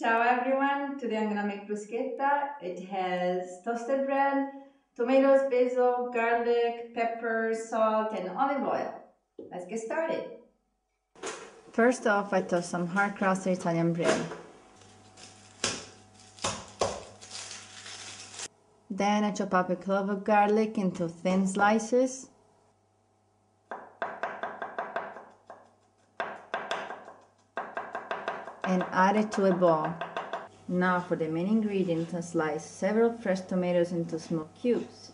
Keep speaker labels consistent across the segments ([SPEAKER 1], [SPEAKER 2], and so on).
[SPEAKER 1] Ciao everyone, today I'm gonna make bruschetta. It has toasted bread, tomatoes, basil, garlic, pepper, salt, and olive oil. Let's get started. First off, I toast some hard crusted Italian bread. Then I chop up a clove of garlic into thin slices. And add it to a bowl. Now for the main ingredient, slice several fresh tomatoes into small cubes.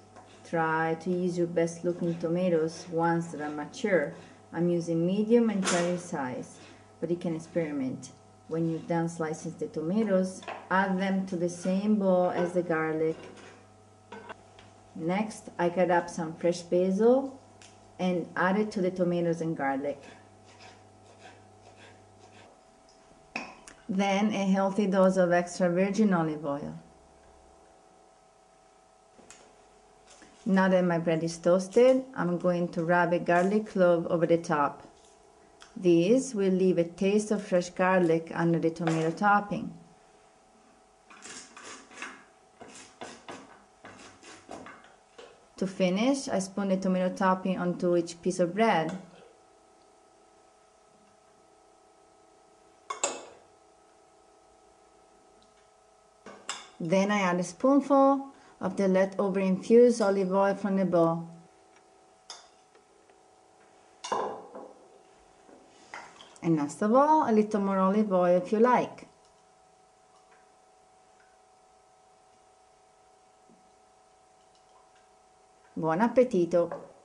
[SPEAKER 1] Try to use your best looking tomatoes ones that are mature. I'm using medium and cherry size, but you can experiment. When you're done slicing the tomatoes, add them to the same bowl as the garlic. Next, I cut up some fresh basil and add it to the tomatoes and garlic. Then a healthy dose of extra virgin olive oil. Now that my bread is toasted, I'm going to rub a garlic clove over the top. This will leave a taste of fresh garlic under the tomato topping. To finish, I spoon the tomato topping onto each piece of bread Then I add a spoonful of the leftover infused olive oil from the bowl. And last of all, a little more olive oil if you like. Buon appetito!